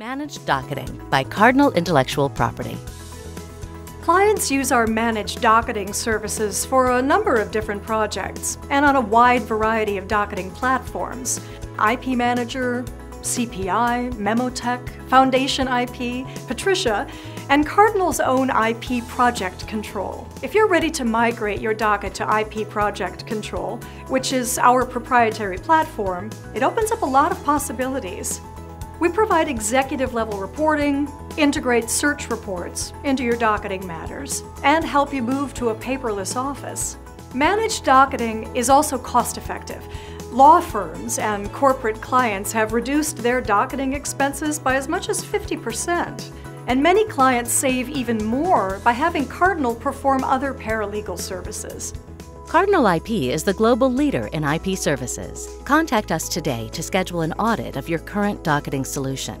Managed Docketing by Cardinal Intellectual Property. Clients use our managed docketing services for a number of different projects and on a wide variety of docketing platforms IP Manager, CPI, Memotech, Foundation IP, Patricia, and Cardinal's own IP Project Control. If you're ready to migrate your docket to IP Project Control, which is our proprietary platform, it opens up a lot of possibilities. We provide executive level reporting, integrate search reports into your docketing matters, and help you move to a paperless office. Managed docketing is also cost effective. Law firms and corporate clients have reduced their docketing expenses by as much as 50%. And many clients save even more by having Cardinal perform other paralegal services. Cardinal IP is the global leader in IP services. Contact us today to schedule an audit of your current docketing solution.